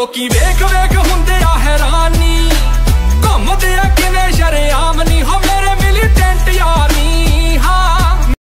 ਲੋਕੀ ਵੇਖ ਵੇਖ ਹੁੰਦੇ